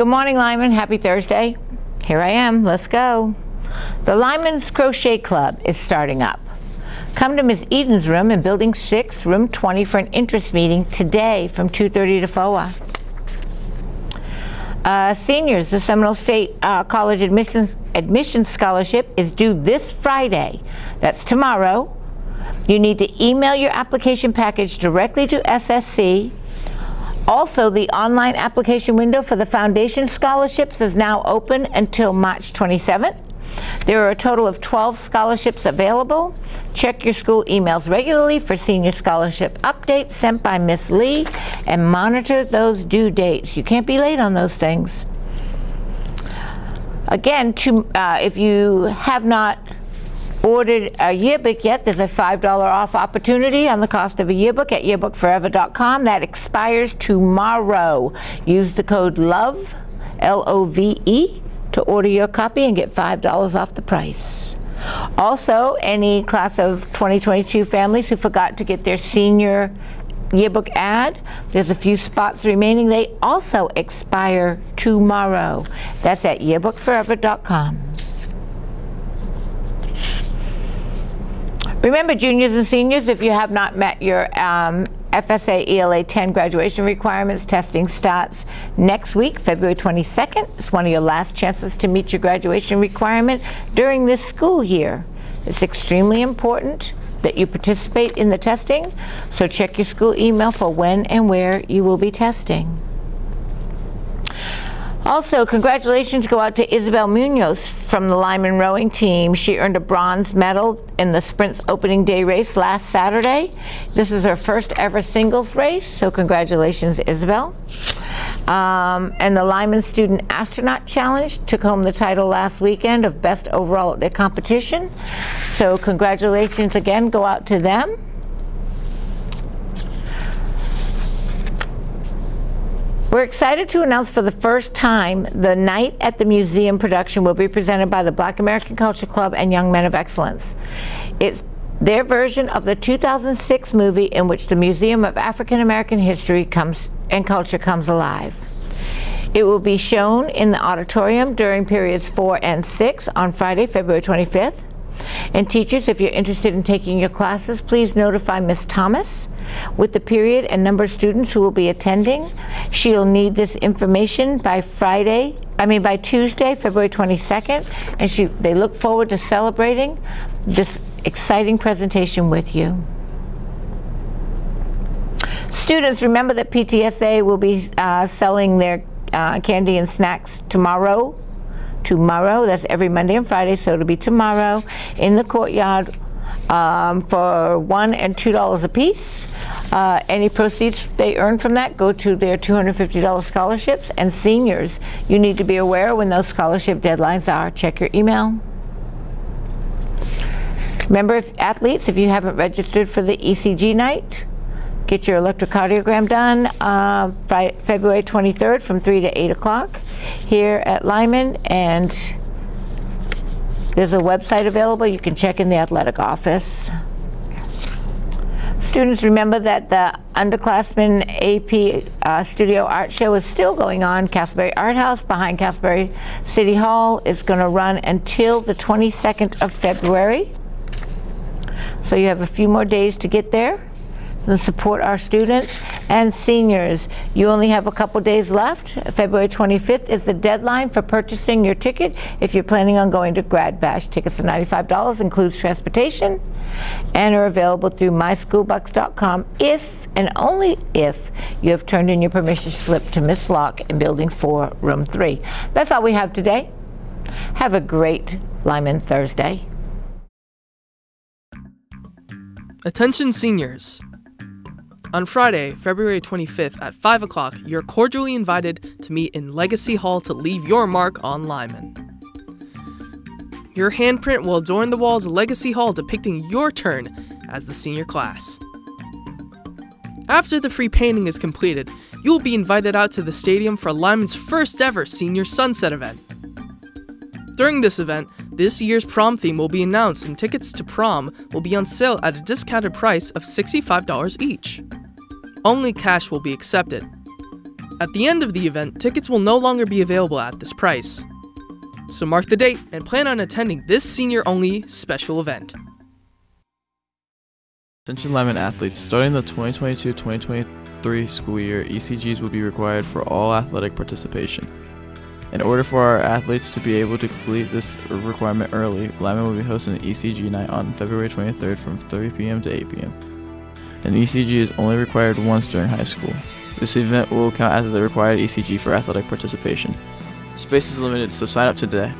Good morning, Lyman. Happy Thursday. Here I am. Let's go. The Lyman's Crochet Club is starting up. Come to Miss Eden's room in Building 6, Room 20 for an interest meeting today from 2.30 to 4. Uh, seniors, the Seminole State uh, College admission, admission scholarship is due this Friday. That's tomorrow. You need to email your application package directly to SSC also, the online application window for the foundation scholarships is now open until March 27th. There are a total of 12 scholarships available. Check your school emails regularly for senior scholarship updates sent by Miss Lee and monitor those due dates. You can't be late on those things. Again, to, uh, if you have not ordered a yearbook yet, there's a $5 off opportunity on the cost of a yearbook at yearbookforever.com. That expires tomorrow. Use the code LOVE, L O V E, to order your copy and get $5 off the price. Also, any class of 2022 families who forgot to get their senior yearbook ad. There's a few spots remaining. They also expire tomorrow. That's at yearbookforever.com. Remember, juniors and seniors, if you have not met your um, FSA ELA 10 graduation requirements, testing starts next week, February 22nd. It's one of your last chances to meet your graduation requirement during this school year. It's extremely important that you participate in the testing, so check your school email for when and where you will be testing. Also, congratulations go out to Isabel Munoz from the Lyman rowing team. She earned a bronze medal in the sprint's opening day race last Saturday. This is her first ever singles race, so congratulations, Isabel. Um, and the Lyman Student Astronaut Challenge took home the title last weekend of best overall at their competition. So congratulations again go out to them. We're excited to announce for the first time the Night at the Museum production will be presented by the Black American Culture Club and Young Men of Excellence. It's their version of the 2006 movie in which the Museum of African American History comes and culture comes alive. It will be shown in the auditorium during periods 4 and 6 on Friday, February 25th. And teachers, if you're interested in taking your classes, please notify Ms. Thomas with the period and number of students who will be attending. She'll need this information by Friday, I mean by Tuesday, February 22nd, and she, they look forward to celebrating this exciting presentation with you. Students, remember that PTSA will be uh, selling their uh, candy and snacks tomorrow tomorrow. That's every Monday and Friday, so it'll be tomorrow in the courtyard um, for one and two dollars a piece. Uh, any proceeds they earn from that go to their $250 scholarships. And seniors, you need to be aware when those scholarship deadlines are. Check your email. Remember, if athletes, if you haven't registered for the ECG night, get your electrocardiogram done uh, February 23rd from 3 to 8 o'clock here at Lyman. And there's a website available. You can check in the athletic office. Students remember that the underclassmen AP uh, Studio Art Show is still going on. Casselberry Art House behind Casselberry City Hall is going to run until the 22nd of February. So you have a few more days to get there and support our students and seniors. You only have a couple days left. February 25th is the deadline for purchasing your ticket if you're planning on going to Grad Bash. Tickets are $95, includes transportation, and are available through myschoolbucks.com if and only if you have turned in your permission slip to Miss Locke in Building 4, Room 3. That's all we have today. Have a great Lyman Thursday. Attention seniors. On Friday, February 25th at 5 o'clock, you're cordially invited to meet in Legacy Hall to leave your mark on Lyman. Your handprint will adorn the walls of Legacy Hall depicting your turn as the senior class. After the free painting is completed, you will be invited out to the stadium for Lyman's first ever Senior Sunset event. During this event, this year's prom theme will be announced and tickets to prom will be on sale at a discounted price of $65 each. Only cash will be accepted. At the end of the event, tickets will no longer be available at this price. So mark the date and plan on attending this senior only special event. Attention Lyman athletes, starting the 2022-2023 school year, ECGs will be required for all athletic participation. In order for our athletes to be able to complete this requirement early, Lyman will be hosting an ECG night on February 23rd from 3 p.m. to 8 p.m. An ECG is only required once during high school. This event will count as the required ECG for athletic participation. Space is limited, so sign up today.